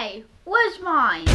Hey, where's mine?